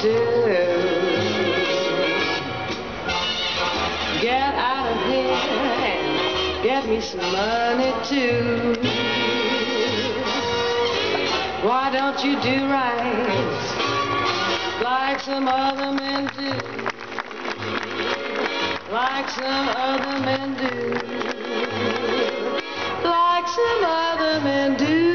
do. Get out of here and get me some money too. Why don't you do right like some other men do? Like some other men do. Like some other men do.